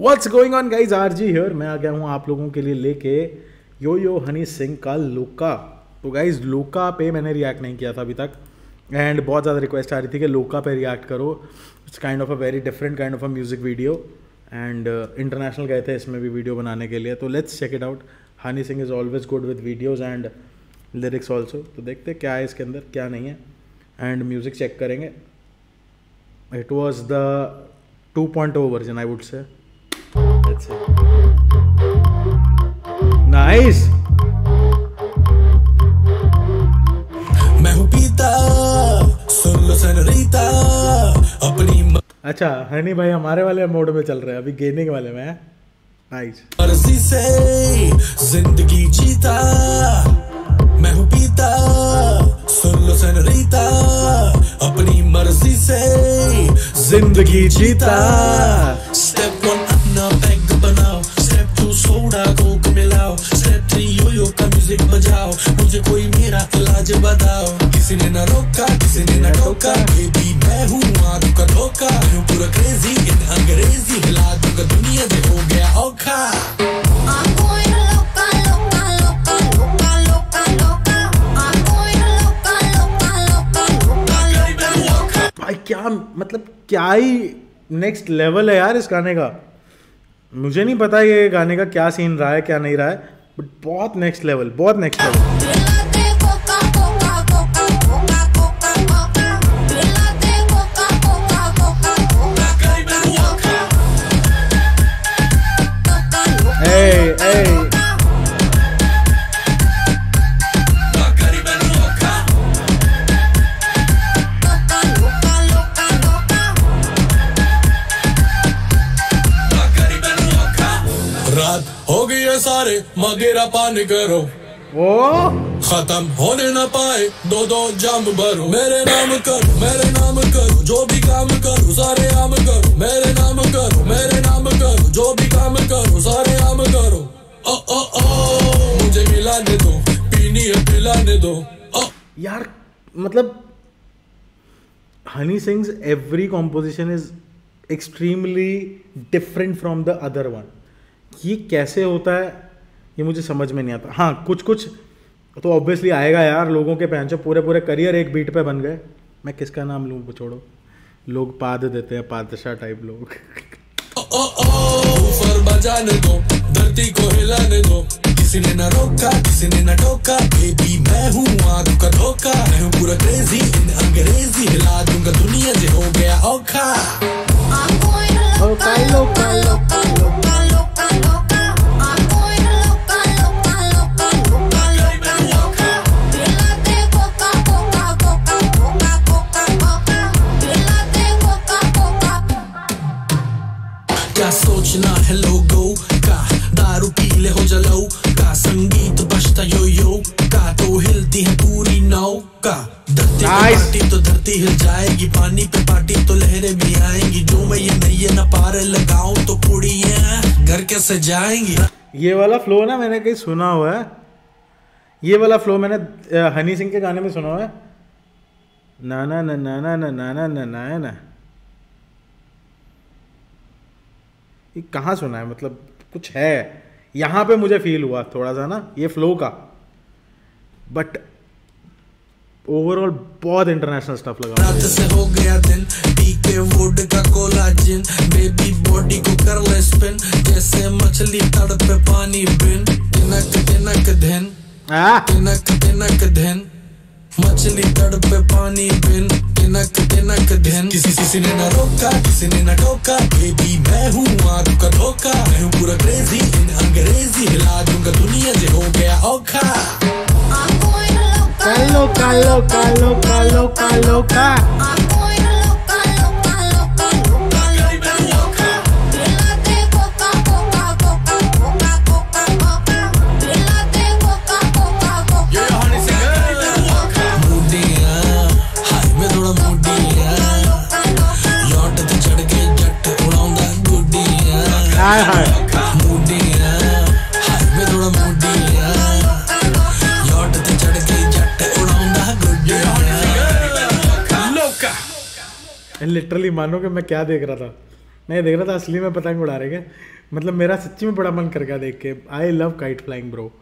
What's going on guys R G here मैं आ गया हूँ आप लोगों के लिए लेके यो यो हनी सिंह का लोका तो गाइज़ लोका पे मैंने रिएक्ट नहीं किया था अभी तक। एंड बहुत ज़्यादा रिक्वेस्ट आ रही थी कि लोका पे रिएक्ट करो। It's kind of a very different kind of a music video and international गए थे इसमें भी वीडियो बनाने के लिए। तो let's check it out Honey Singh is always good with videos and lyrics also तो देखते क्या है इसके अंदर क्या नहीं है। एंड म्यूज़िक चेक करेंगे। It was the 2.0 version, I I would That's it. Nice. मैं हूँ पीता सुन लो सनरीता अपनी अच्छा हनी भाई हमारे वाले मोड में चल रहे हैं अभी गेमिंग वाले में नाइस मर्ज़ी से ज़िंदगी जीता मैं हूँ पीता सुन लो सनरीता अपनी मर्ज़ी से ज़िंदगी जीता रोका किसी ने टोका बेबी मैं हूँ आग का धोखा पूरा क्रेजी इन अंग्रेज़ी हिला दूँगा दुनिया से हो गया औखा क्या मतलब क्या ही नेक्स्ट लेवल है यार इस गाने का। मुझे नहीं पता ये गाने का क्या सीन रहा है, क्या नहीं रहा है बट बहुत नेक्स्ट लेवल बहुत नेक्स्ट लेवल मगेरा पानी करो। वो? खत्म होने ना पाए दो दो जाम भरो। मेरे नाम करो मेरे नाम करो जो भी काम करो सारे आम करो। मेरे नाम करो मेरे नाम करो जो भी काम करो सारे आम करो। ओ ओ ओ मुझे मिलाने दो पीनी है पिलाने दो। ओ। यार मतलब Honey Singh's every composition is extremely different from the other one ये कैसे होता है? ये मुझे समझ में नहीं आता। हाँ कुछ कुछ तो ऑब्वियसली आएगा यार लोगों के पहन पूरे पूरे करियर एक बीट पे बन गए। मैं किसका नाम लूँ वो छोड़ो। लोग पाद देते हैं पादशाह टाइप लोग। ओ ओ बजाने दो धरती को हिलाने दो। किसी ने ना रोका किसी ने ना टोका। बेबी मैं हूँ आग का धोखा। मैं हूँ पूरा क्रेजी इन अंग्रेज़ी। हिला दूँगा दुनिया से हो गया औखा। क्या सोचना है लोगों का दारू पी ले हो जलो का संगीत बजता यो यो का तो हिलती है पूरी नौका धरती Nice. पार्टी तो धरती हिल जाएगी पानी पे पार्टी तो लहरें भी आएँगी जो मैं ये नैये न पार लगाऊँ तो कुड़ियाँ घर कैसे जाएँगी ये वाला फ्लो ना मैंने कहीं सुना हुआ है ये वाला फ्लो मैंने हनी सिंह के गाने में सुना हुआ है ना ना ना ना ना ना ना ना ना ना ये कहाँ सुना है? मतलब कुछ है। यहाँ पे मुझे फील हुआ थोड़ा सा ना ये फ्लो का। बट ओवरऑल बहुत इंटरनेशनल स्टफ़ लगा रात से हो गया दिन पी के वुड का कोलाजिन बेबी बॉडी को कर ले स्पिन जैसे मछली तड़ पे पानी बिन। तिनक तिनक आ, तिनक तिनक दिन मछली तड़ पे पानी बिन। तिनक तिनक धन किसी किसी ने ना रोका किसी ने ना टोका। बेबी मैं हूँ आग का धोखा। मैं हूँ पूरा क्रेजी इन अंग्रेज़ी। हिला दूँगा दुनिया से हो गया औखा। कालो कालो कालो कालो कालो loca, लिटरली मानो कि मैं क्या देख रहा था? नहीं देख रहा था, असली में पतंग उड़ा रहे क्या? मतलब मेरा सच्ची में बड़ा मन कर गया देख के। I love kite flying bro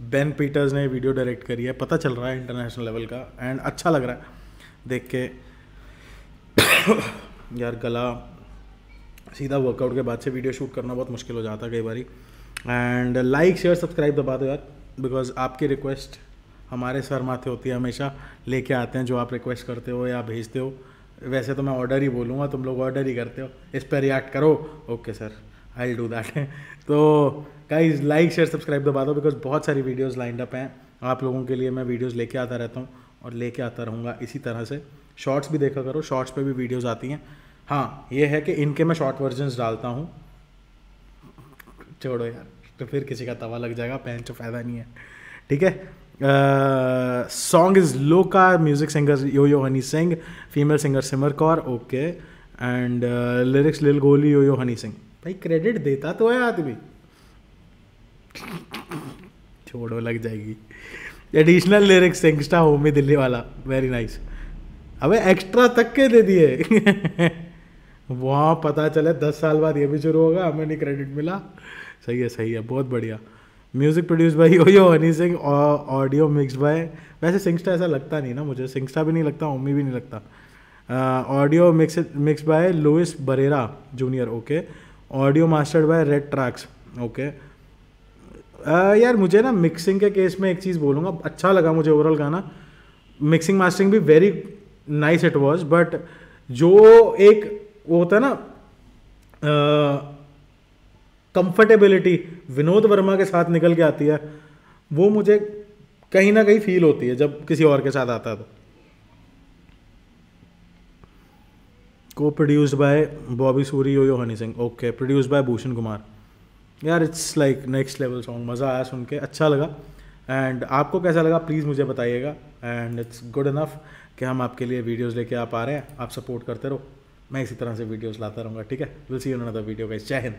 Ben Peters ने वीडियो डायरेक्ट करी है। पता चल रहा है इंटरनेशनल लेवल का। एंड अच्छा लग रहा है। देख के यार गला सीधा वर्कआउट के बाद से वीडियो शूट करना बहुत मुश्किल हो जाता है कई बारी। एंड लाइक शेयर सब्सक्राइब दबा दो यार। बिकॉज़ आपकी रिक्वेस्ट हमारे सर माथे होती है हमेशा, लेके आते हैं जो आप रिक्वेस्ट करते हो या भेजते हो। वैसे तो मैं ऑर्डर ही बोलूँगा, तुम लोग ऑर्डर ही करते हो। इस पर रिएक्ट करो। Okay sir I do that तो गाइज़ लाइक शेयर सब्सक्राइब दबा दो बिकॉज़ बहुत सारी वीडियोज़ लाइंड अप हैं। आप लोगों के लिए मैं वीडियोज़ लेके आता रहता हूँ और लेके आता रहूँगा इसी तरह से। शॉर्ट्स भी देखा करो शॉर्ट्स पे भी वीडियोज़ आती हैं। हाँ ये है कि इनके मैं शॉर्ट वर्जन्स डालता हूँ। छोड़ो यार तो फिर किसी का तवा लग जाएगा पहन तो फ़ायदा नहीं है। ठीक है? Song is Loca music singer yo yo Honey Singh female singer Simar Kaur okay and lyrics Lil Golly yo यो हनी सिंह भाई क्रेडिट देता तो है आदमी। छोड़ो लग जाएगी। एडिशनल लिरिक्स सिंगस्टा होमी दिल्ली वाला। वेरी नाइस अबे एक्स्ट्रा तक के दे दिए। वहाँ पता चले, दस साल बाद ये भी शुरू होगा, हमें नहीं क्रेडिट मिला। सही है सही है, बहुत बढ़िया। Music produce by yo Honey Singh audio mix by वैसे सिंगस्टा ऐसा लगता नहीं ना मुझे। सिंगस्टा भी नहीं लगता ओमी भी नहीं लगता। Audio mix mix by Luis Barrera Junior okay audio mastered by Red Tracks okay यार मुझे ना मिक्सिंग के केस में एक चीज़ बोलूँगा। अच्छा लगा मुझे ओवरऑल गाना। मिक्सिंग मास्टरिंग भी very nice it was but जो एक वो होता है ना कंफर्टेबिलिटी विनोद वर्मा के साथ निकल के आती है, वो मुझे कहीं ना कहीं फील होती है जब किसी और के साथ आता है तो। Co produced by Bobby Suri yo Honey Singh okay produced by Bhushan Kumar यार it's like next level song मज़ा आया सुन के अच्छा लगा। एंड आपको कैसा लगा प्लीज़ मुझे बताइएगा। एंड इट्स गुड इनफ कि हम आपके लिए वीडियोस लेके आ रहे हैं। आप सपोर्ट करते रहो। मैं इसी तरह से वीडियोस लाता रहूँगा, ठीक है? Will see you another video guys Jai Hind.